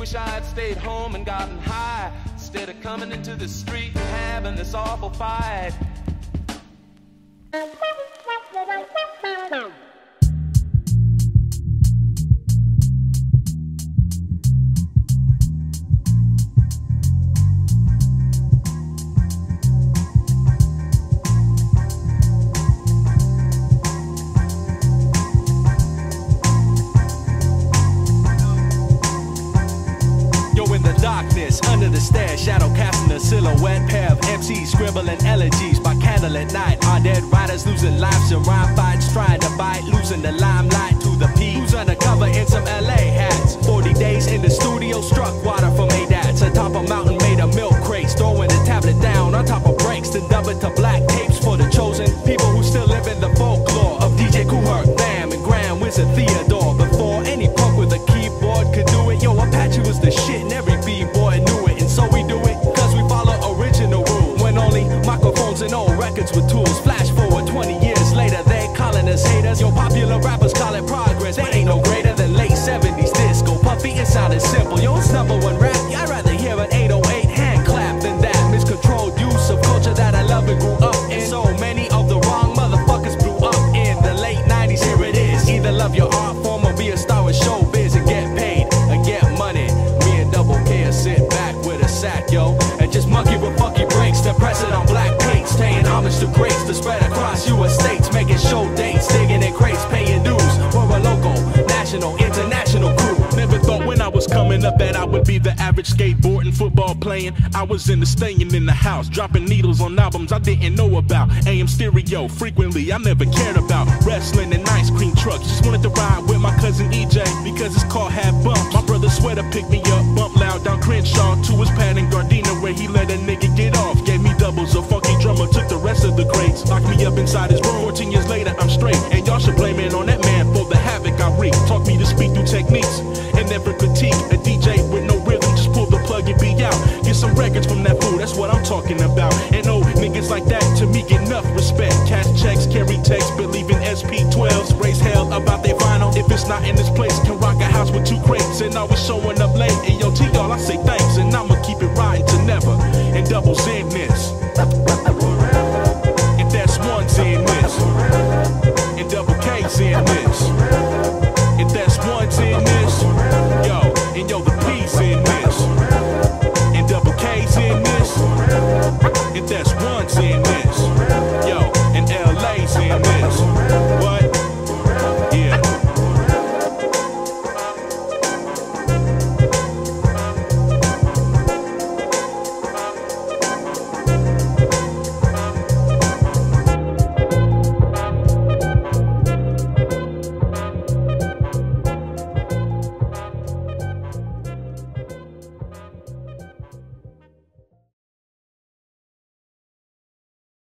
wish I had stayed home and gotten high instead of coming into the street and having this awful fight. Darkness, under the stairs, shadow casting a silhouette. Pair of MCs scribbling elegies by candle at night. Our dead riders losing lives in rhyme fights, trying to bite, losing the limelight to the P. Who's undercover in some LA hats? 40 days in the studio, struck water from ADATs. Atop a mountain made of milk crates, throwing the tablet down on top of breaks, then dub it to black tapes for the chosen people who still live in the folklore of DJ Herc, Bam, and Grand Wizard Theodore. So we do it, cause we follow original rules. When only microphones and old records were tools. Flash forward 20 years later, they calling us haters. Yo, popular rappers call it progress. They ain't no greater than late 70s disco. Puffy, it sounded simple. Yo, I would be the average skateboarding, football playing. I was in the staying in the house, dropping needles on albums I didn't know about. AM stereo frequently, I never cared about wrestling and ice cream trucks. Just wanted to ride with my cousin EJ because his car had bumps. My brother Sweater picked me up, bump loud down Crenshaw to his pad in Gardena where he let a nigga get off. Gave me doubles, a funky drummer took the rest of the crates. Locked me up inside his room. 14 years later, I'm straight. And y'all should blame it on that man for the havoc I wreak. Taught me to speak through techniques and never critique a DJ some records from that fool, that's what I'm talking about. And oh, niggas like that to me get enough respect. Cash checks, carry texts, believe in SP12s, raise hell about their vinyl. If it's not in this place, can rock a house with two crates. And always showing up late. And yo, T y'all, I say thanks, and I'ma keep it riding to never. And doubles in this. If that's ones in this. And double K's in this. If that's one in this. Yo, and yo, that's